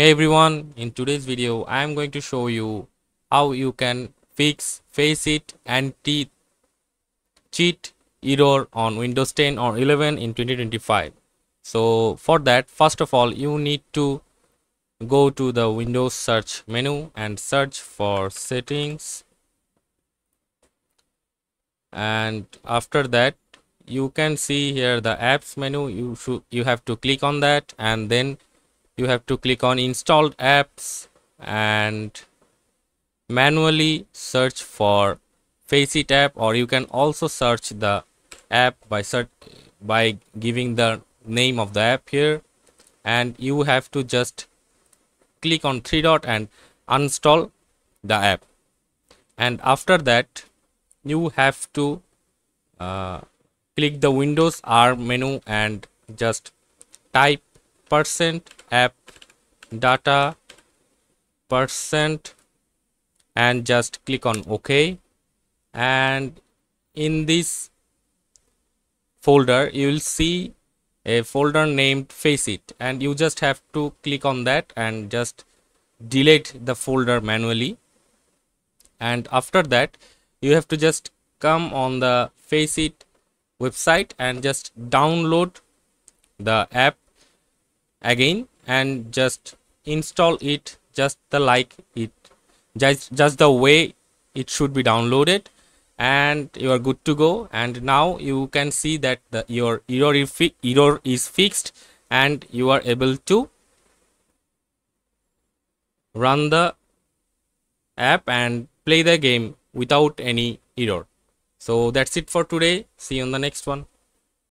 Hey everyone, in today's video I am going to show you how you can fix FACEIT anti cheat error on Windows 10 or 11 in 2025. So for that first of all you need to go to the Windows search menu and search for settings and after that you can see here the apps menu you should you have to click on that and then you have to click on installed apps and manually search for FACEIT app or you can also search the app by search by giving the name of the app here. And you have to just click on three dot and uninstall the app. And after that you have to uh, click the windows r menu and just type percent app data percent and just click on ok. And in this folder you will see a folder named FACEIT and you just have to click on that and just delete the folder manually. And after that you have to just come on the FACEIT website and just download the app again and just install it just the like it just just the way it should be downloaded and you are good to go. And now you can see that the your error error is fixed and you are able to run the app and play the game without any error. So that's it for today. See you on the next one